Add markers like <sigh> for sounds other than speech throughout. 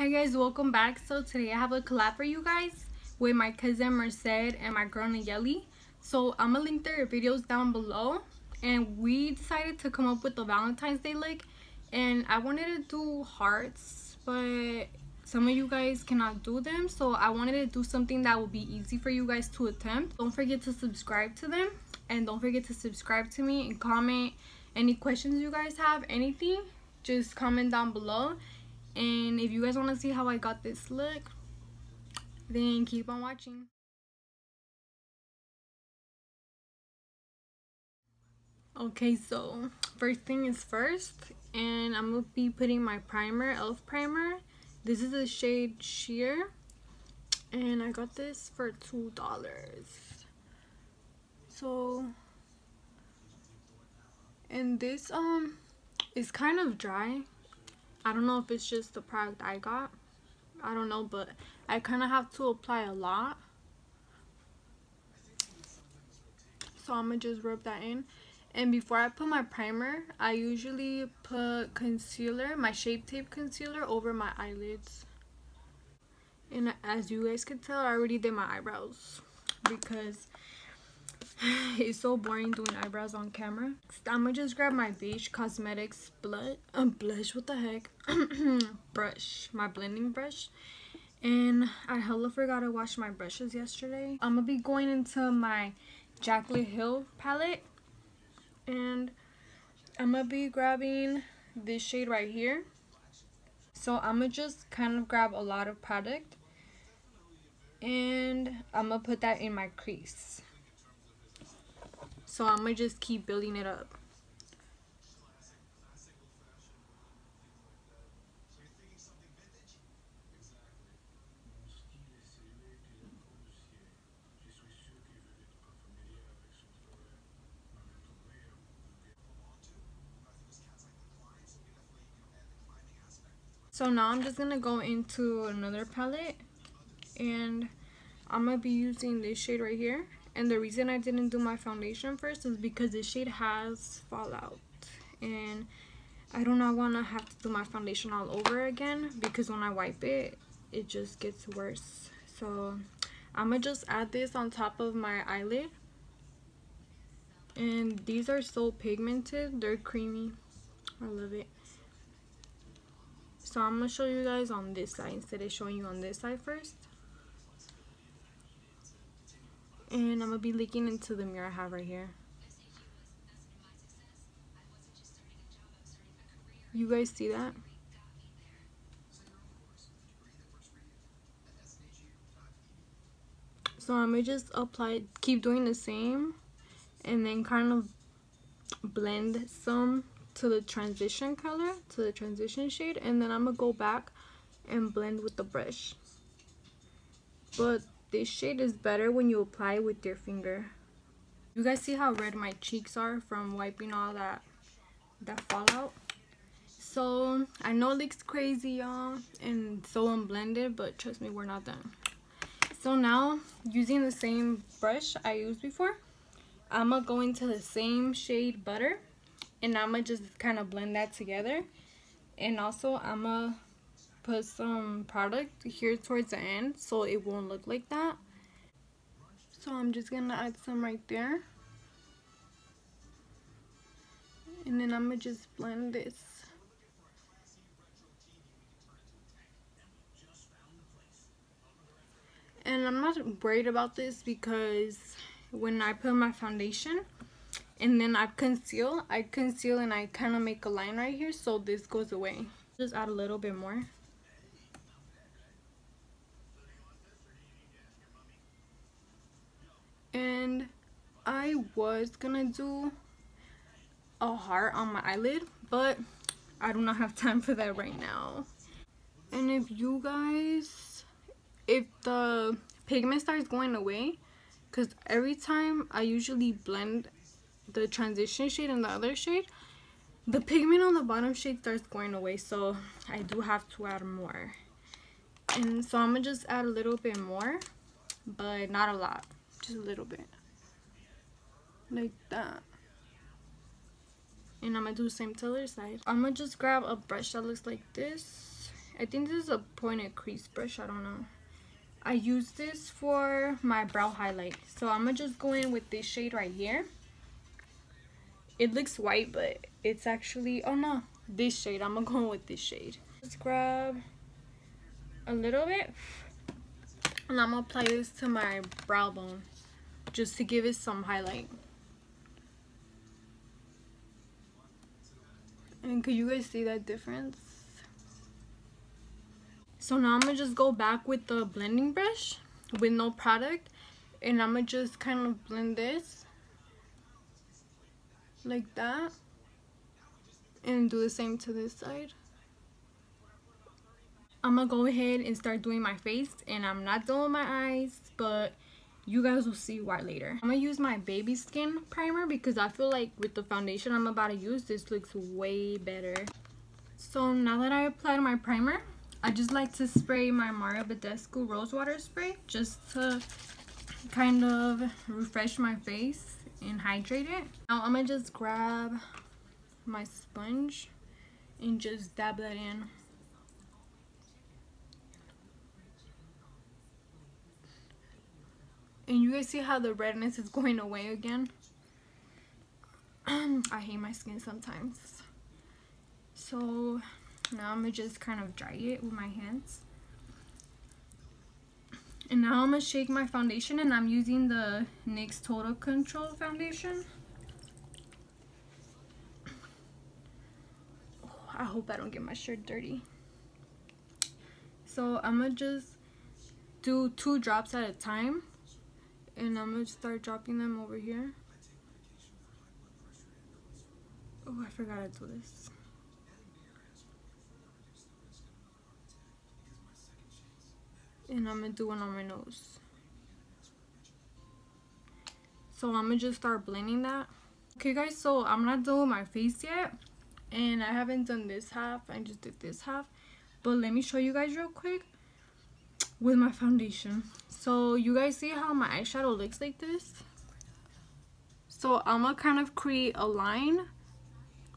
Hey guys, welcome back. So today I have a collab for you guys with my cousin Merced and my girl Nayeli. So I'm gonna link their videos down below. And we decided to come up with the Valentine's Day look. And I wanted to do hearts, but some of you guys cannot do them. So I wanted to do something that will be easy for you guys to attempt. Don't forget to subscribe to them. And don't forget to subscribe to me and comment any questions you guys have, anything. Just comment down below and if you guys want to see how I got this look then keep on watching. Okay so first thing is first and I'm gonna be putting my primer elf primer. This is the shade sheer and I got this for two dollars. So and this um is kind of dry I don't know if it's just the product I got. I don't know, but I kind of have to apply a lot. So I'm going to just rub that in. And before I put my primer, I usually put concealer, my Shape Tape concealer over my eyelids. And as you guys can tell, I already did my eyebrows because <laughs> it's so boring doing eyebrows on camera. I'm gonna just grab my BH Cosmetics blood, um, blush, what the heck, <clears throat> brush, my blending brush. And I hella forgot to wash my brushes yesterday. I'm gonna be going into my Jaclyn Hill palette. And I'm gonna be grabbing this shade right here. So I'm gonna just kind of grab a lot of product. And I'm gonna put that in my crease. So I'm to just keep building it up. So now I'm just going to go into another palette and I'm going to be using this shade right here and the reason I didn't do my foundation first is because this shade has fallout. And I do not want to have to do my foundation all over again because when I wipe it it just gets worse. So I'm gonna just add this on top of my eyelid. And these are so pigmented they're creamy. I love it. So I'm gonna show you guys on this side instead of showing you on this side first and I'm gonna be leaking into the mirror I have right here. You guys see that? So I'm gonna just apply, keep doing the same and then kind of blend some to the transition color, to the transition shade and then I'm gonna go back and blend with the brush. But this shade is better when you apply it with your finger. You guys see how red my cheeks are from wiping all that that fallout? So I know it looks crazy y'all and so unblended but trust me we're not done. So now using the same brush I used before I'm gonna go into the same shade butter and I'm gonna just kind of blend that together and also I'm gonna put some product here towards the end so it won't look like that. So I'm just gonna add some right there. And then I'm gonna just blend this. And I'm not worried about this because when I put my foundation and then I conceal I conceal and I kind of make a line right here so this goes away. Just add a little bit more and I was gonna do a heart on my eyelid but I do not have time for that right now. And if you guys if the pigment starts going away because every time I usually blend the transition shade and the other shade the pigment on the bottom shade starts going away so I do have to add more. And so I'm gonna just add a little bit more but not a lot just a little bit like that and I'm gonna do the same to the other side I'm gonna just grab a brush that looks like this I think this is a pointed crease brush. I don't know. I use this for my brow highlight. So I'm to just go in with this shade right here. It looks white, but it's actually, oh no, this shade. I'm to go in with this shade. Just grab a little bit. And I'm to apply this to my brow bone. Just to give it some highlight. And can you guys see that difference? So now I'm going to just go back with the blending brush with no product. And I'm going to just kind of blend this. Like that. And do the same to this side. I'm going to go ahead and start doing my face. And I'm not doing my eyes. But you guys will see why later. I'm to use my baby skin primer. Because I feel like with the foundation I'm about to use. This looks way better. So now that I applied my primer. I just like to spray my Mario Badescu Rose Water Spray just to kind of refresh my face and hydrate it. Now I'm to just grab my sponge and just dab that in. And you guys see how the redness is going away again? Um, I hate my skin sometimes. So now I'm gonna just kind of dry it with my hands. And now I'm gonna shake my foundation and I'm using the NYX Total Control foundation. Oh, I hope I don't get my shirt dirty. So I'm gonna just do two drops at a time. And I'm gonna start dropping them over here. Oh, I forgot to do this. and I'm gonna do one on my nose. So I'm gonna just start blending that. Okay guys, so I'm not done with my face yet. And I haven't done this half, I just did this half. But let me show you guys real quick with my foundation. So you guys see how my eyeshadow looks like this? So I'm gonna kind of create a line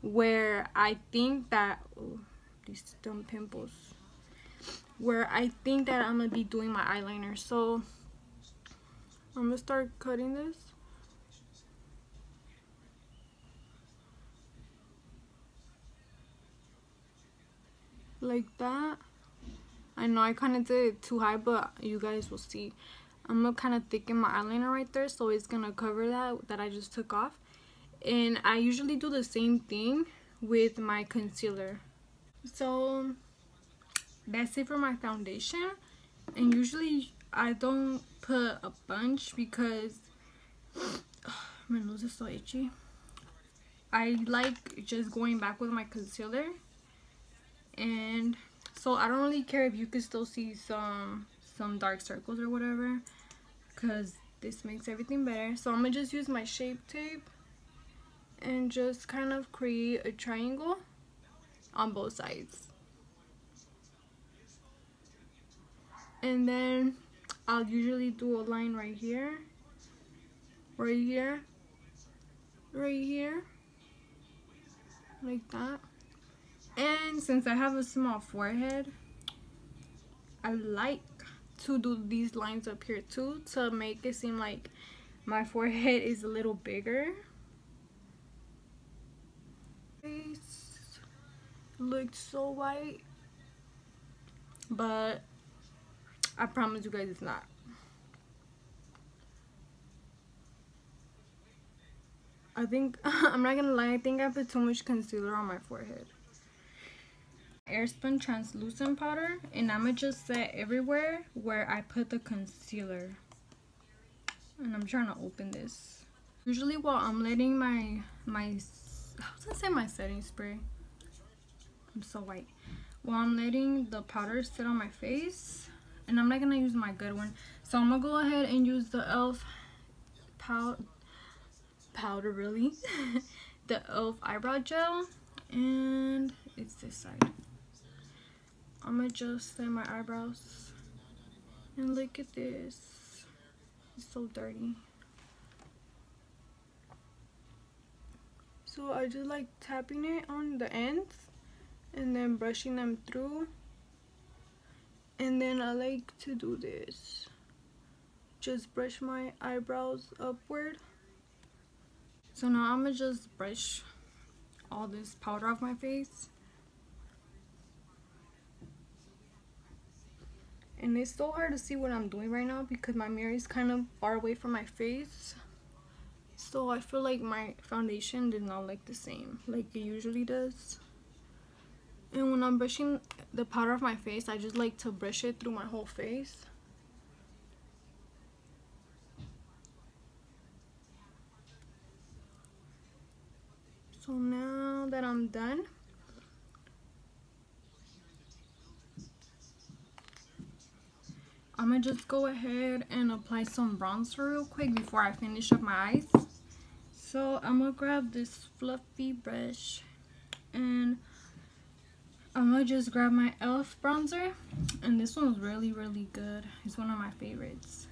where I think that, oh, these dumb pimples where I think that I'm gonna be doing my eyeliner. So I'm gonna start cutting this. Like that. I know I kind of did it too high, but you guys will see. I'm gonna kind of thicken my eyeliner right there, so it's gonna cover that that I just took off. And I usually do the same thing with my concealer. So that's it for my foundation and usually I don't put a bunch because <sighs> my nose is so itchy I like just going back with my concealer and so I don't really care if you can still see some some dark circles or whatever because this makes everything better. So I'm gonna just use my shape tape and just kind of create a triangle on both sides. And then I'll usually do a line right here right here right here like that and since I have a small forehead I like to do these lines up here too to make it seem like my forehead is a little bigger face looked so white but I promise you guys it's not. I think, <laughs> I'm not gonna lie, I think I put too much concealer on my forehead. Airspun translucent powder and I'm gonna just set everywhere where I put the concealer. And I'm trying to open this. Usually while I'm letting my, my, I was gonna say my setting spray. I'm so white. While I'm letting the powder sit on my face, and I'm not gonna use my good one so I'm gonna go ahead and use the elf pow powder really <laughs> the elf eyebrow gel and it's this side I'm gonna just set my eyebrows. And look at this. It's so dirty. So I just like tapping it on the ends and then brushing them through. And then I like to do this. Just brush my eyebrows upward. So now I'm gonna just brush all this powder off my face and it's so hard to see what I'm doing right now because my mirror is kind of far away from my face. So I feel like my foundation did not look the same like it usually does. And when I'm brushing the powder off my face I just like to brush it through my whole face. So now that I'm done I'm gonna just go ahead and apply some bronzer real quick before I finish up my eyes so I'm gonna grab this fluffy brush and I'm gonna just grab my e.l.f. bronzer. And this one's really really good. It's one of my favorites.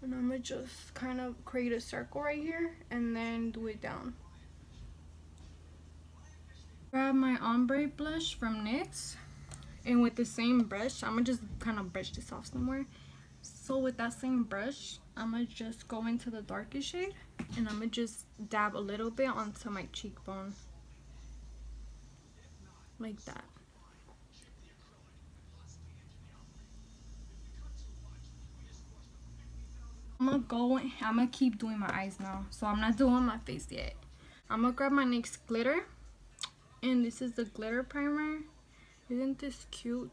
And I'm gonna just kind of create a circle right here and then do it down grab my ombre blush from NYX and with the same brush I'm gonna just kind of brush this off somewhere. So with that same brush I'm gonna just go into the darkest shade and I'm gonna just dab a little bit onto my cheekbone. Like that. I'm gonna go I'm gonna keep doing my eyes now so I'm not doing my face yet. I'm gonna grab my NYX glitter and this is the glitter primer. Isn't this cute?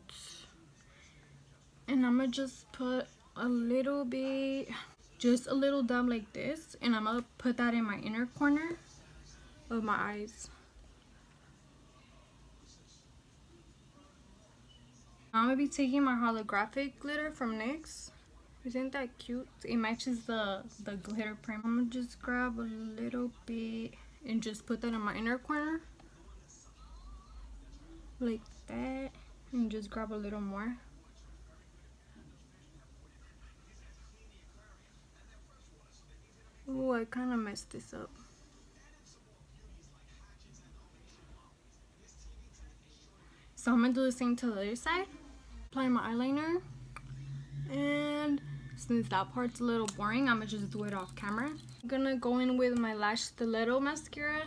And I'm gonna just put a little bit just a little dab like this and I'm gonna put that in my inner corner of my eyes. I'm gonna be taking my holographic glitter from NYX isn't that cute? It matches the the glitter primer. I'm gonna just grab a little bit and just put that in my inner corner like that and just grab a little more Oh, I kind of messed this up. So I'm to do the same to the other side. Apply my eyeliner. And since that part's a little boring, I'm to just do it off camera. I'm to go in with my Lash Stiletto mascara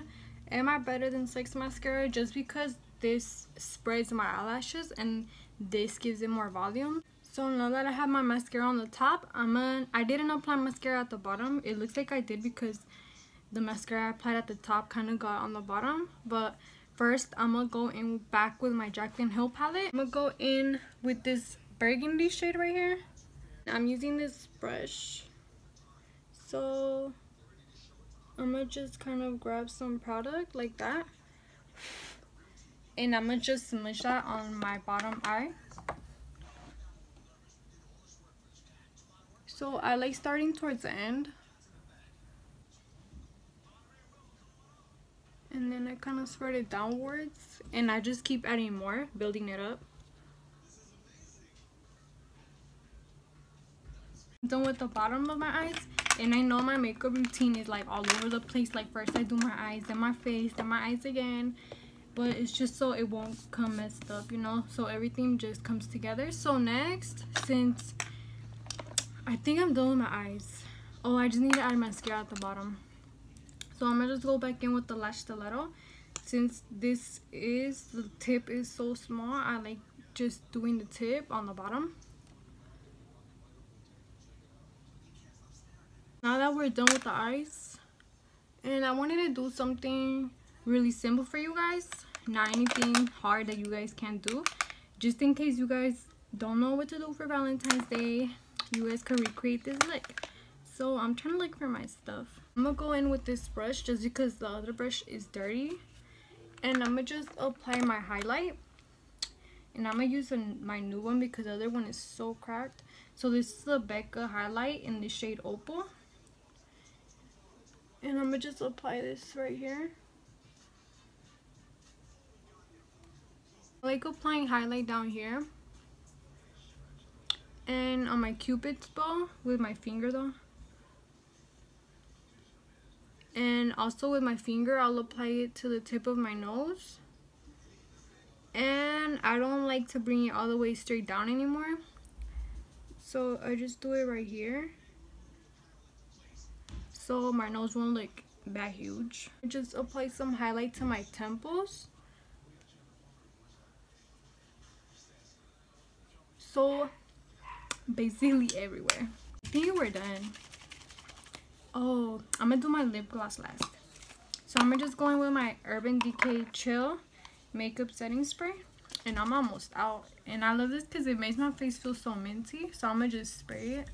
and my Better Than Sex mascara just because this spreads my eyelashes and this gives it more volume. So now that I have my mascara on the top, I'm gonna, I didn't apply mascara at the bottom. It looks like I did because the mascara I applied at the top kind of got on the bottom. But first, I'm gonna go in back with my Jaclyn Hill palette. I'm gonna go in with this burgundy shade right here. I'm using this brush. So I'm gonna just kind of grab some product like that. And I'm gonna just smush that on my bottom eye. So I like starting towards the end. And then I kind of spread it downwards. And I just keep adding more, building it up. I'm done with the bottom of my eyes. And I know my makeup routine is like all over the place. Like first I do my eyes, then my face, then my eyes again. But it's just so it won't come messed up, you know? So everything just comes together. So next, since I think I'm done with my eyes. Oh, I just need to add mascara at the bottom. So I'm gonna just go back in with the Lash Stiletto. Since this is, the tip is so small, I like just doing the tip on the bottom. Now that we're done with the eyes, and I wanted to do something really simple for you guys. Not anything hard that you guys can't do. Just in case you guys don't know what to do for Valentine's Day you guys can recreate this look so i'm trying to look for my stuff. I'm gonna go in with this brush just because the other brush is dirty. And i'm gonna just apply my highlight. And i'm gonna use a, my new one because the other one is so cracked. So this is the becca highlight in the shade opal. And i'm gonna just apply this right here I like applying highlight down here. And on my cupid's bow with my finger though. And also with my finger I'll apply it to the tip of my nose. And I don't like to bring it all the way straight down anymore. So I just do it right here. So my nose won't look that huge. Just apply some highlight to my temples so basically everywhere. I think we're done. Oh I'm gonna do my lip gloss last. So I'm just going with my Urban Decay Chill makeup setting spray and I'm almost out. And I love this because it makes my face feel so minty so I'm gonna just spray it.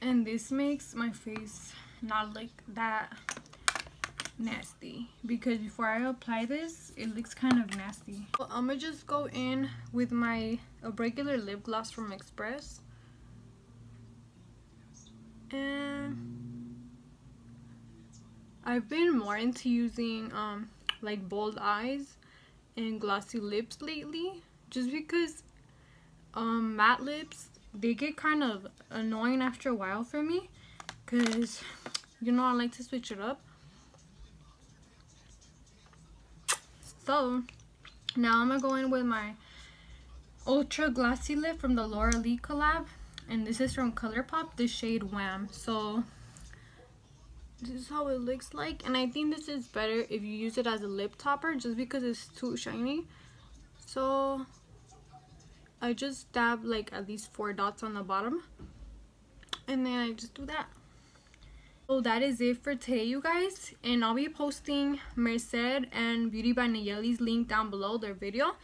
And this makes my face not look that nasty. Because before I apply this it looks kind of nasty. I'm gonna just go in with my a regular lip gloss from Express. And I've been more into using um like bold eyes and glossy lips lately. Just because um matte lips they get kind of annoying after a while for me. Because you know I like to switch it up so now I'm gonna go in with my ultra glossy lip from the Laura Lee collab and this is from Colourpop the shade Wham. So this is how it looks like and I think this is better if you use it as a lip topper just because it's too shiny. So I just dab like at least four dots on the bottom and then I just do that so that is it for today you guys. And I'll be posting Merced and Beauty by Nayeli's link down below their video.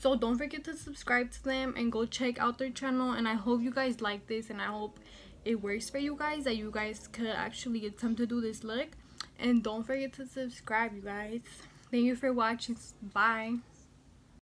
So don't forget to subscribe to them and go check out their channel. And I hope you guys like this and I hope it works for you guys that you guys could actually attempt to do this look. And don't forget to subscribe you guys. Thank you for watching. Bye